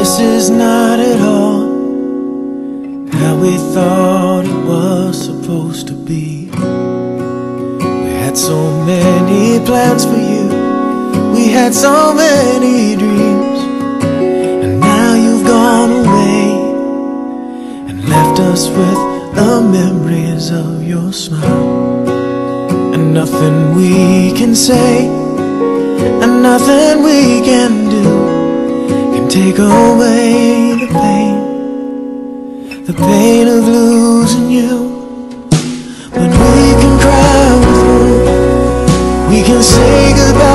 This is not at all how we thought it was supposed to be. We had so many plans for you, we had so many dreams, and now you've gone away and left us with the memories of your smile. And nothing we can say, and nothing we can do take away the pain, the pain of losing you. But we can cry with hope, we can say goodbye.